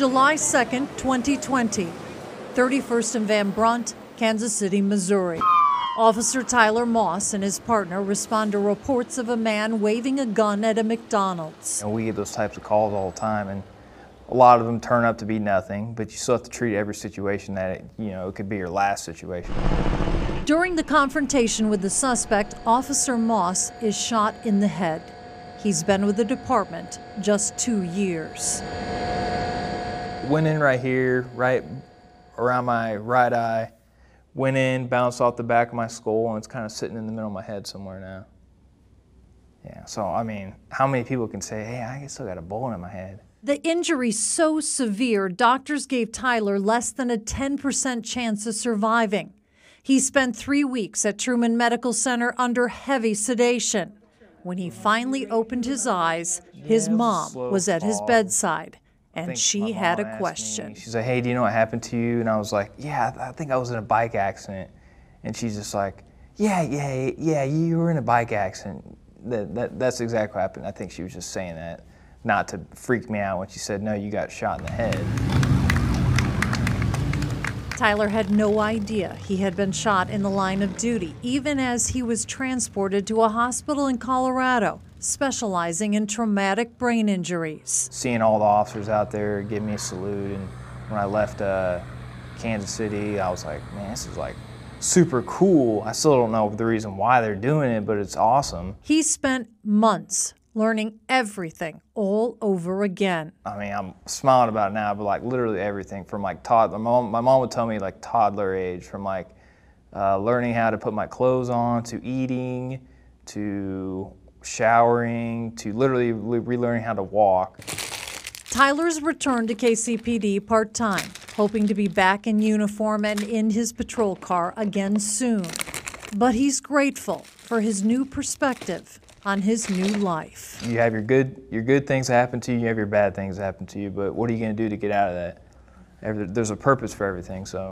July 2nd, 2020, 31st and Van Brunt, Kansas City, Missouri. Officer Tyler Moss and his partner respond to reports of a man waving a gun at a McDonald's. And we get those types of calls all the time, and a lot of them turn up to be nothing, but you still have to treat every situation that, it, you know, it could be your last situation. During the confrontation with the suspect, Officer Moss is shot in the head. He's been with the department just two years. Went in right here, right around my right eye, went in, bounced off the back of my skull, and it's kind of sitting in the middle of my head somewhere now. Yeah, so I mean, how many people can say, hey, I still got a bullet in my head? The injury so severe, doctors gave Tyler less than a 10% chance of surviving. He spent three weeks at Truman Medical Center under heavy sedation. When he finally opened his eyes, his Yeah, it was a mom was at his bedside, and she had a question. Me, she's like, hey, do you know what happened to you? And I was like, yeah, I I think I was in a bike accident. And she's just like, yeah, yeah, yeah, you were in a bike accident. That, that, that's exactly what happened. I think she was just saying that, not to freak me out when she said, no, you got shot in the head. Tyler had no idea he had been shot in the line of duty, even as he was transported to a hospital in Colorado, specializing in traumatic brain injuries. Seeing all the officers out there give me a salute, and when I left uh, Kansas City, I was like, man, this is like super cool. I still don't know the reason why they're doing it, but it's awesome. He spent months learning everything all over again. I mean, I'm smiling about it now, but like literally everything from like toddler. My mom, my mom would tell me like toddler age, from like uh, learning how to put my clothes on, to eating, to showering, to literally relearning how to walk. Tyler's returned to KCPD part time, hoping to be back in uniform and in his patrol car again soon. But he's grateful for his new perspective on his new life. You have your good, your good things happen to you. You have your bad things happen to you. But what are you going to do to get out of that? There's a purpose for everything. So.